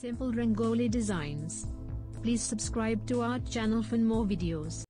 Simple Rangoli Designs. Please subscribe to our channel for more videos.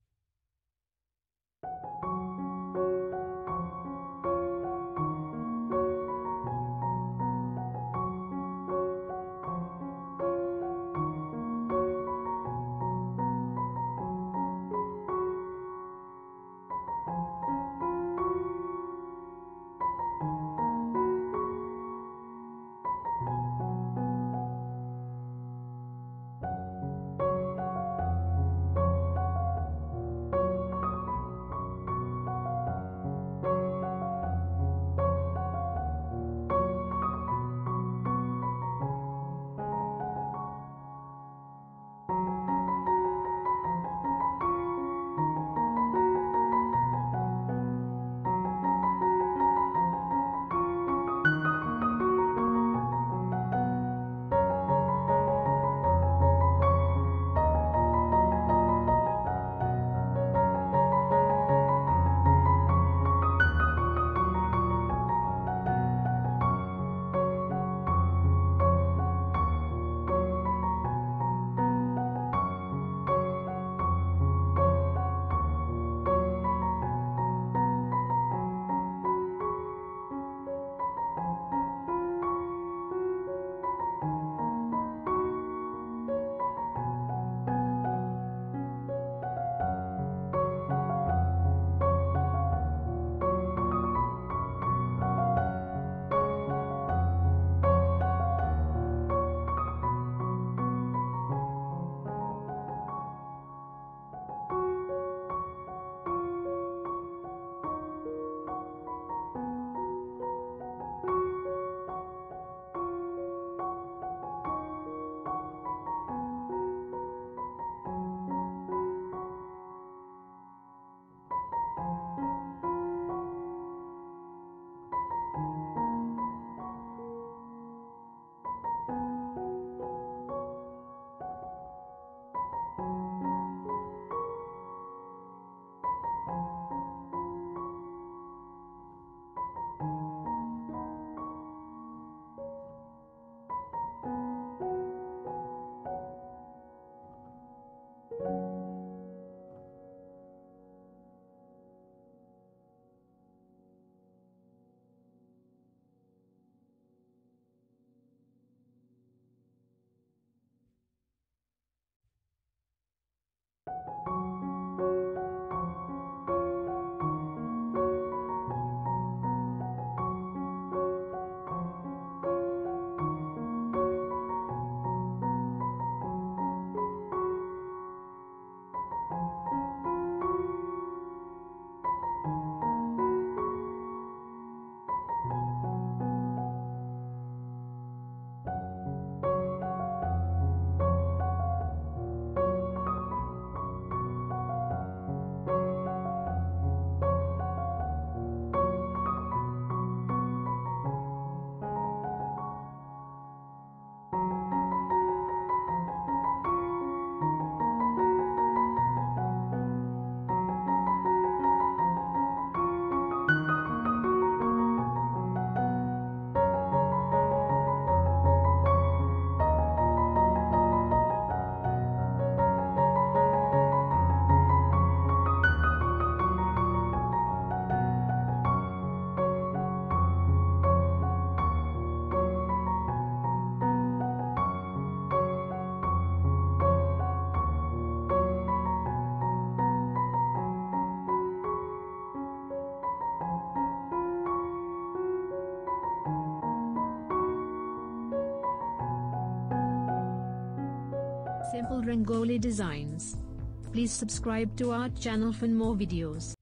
Simple Rangoli Designs. Please subscribe to our channel for more videos.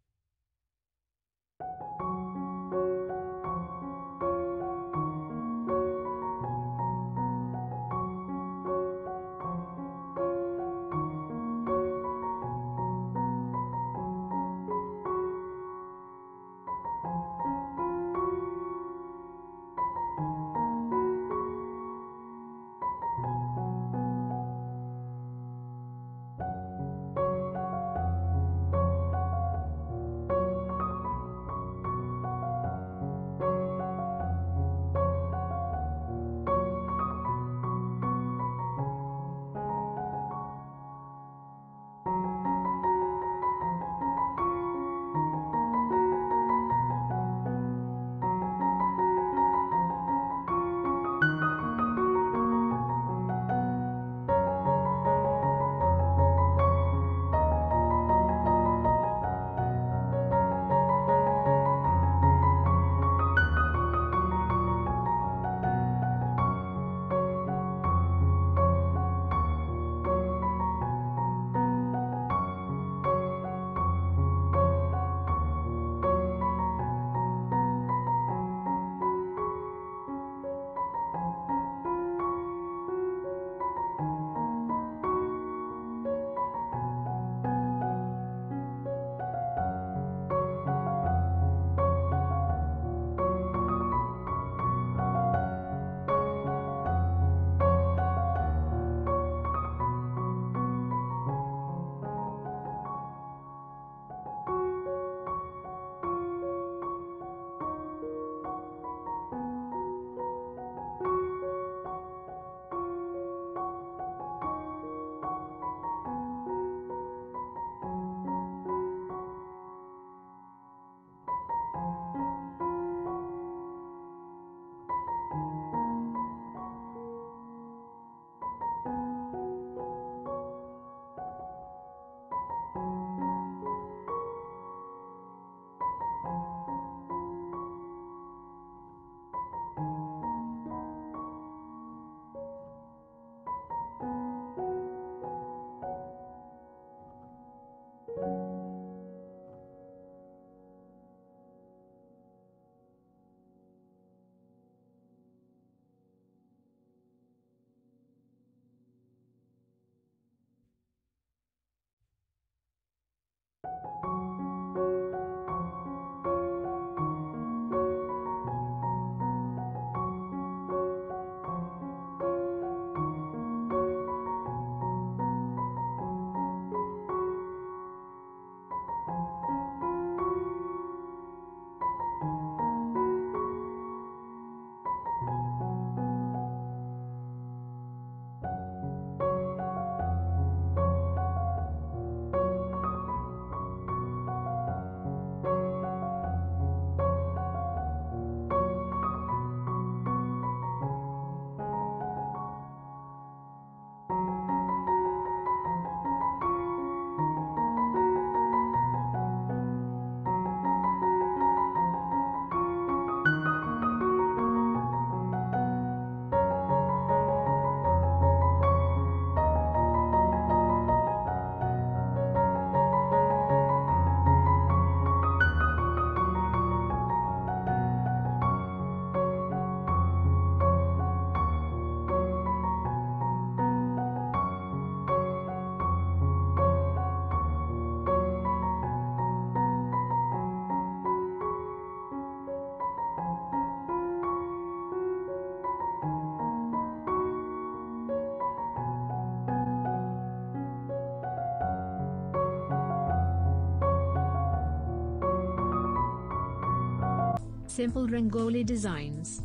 Simple Rangoli Designs.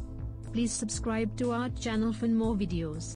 Please subscribe to our channel for more videos.